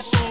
so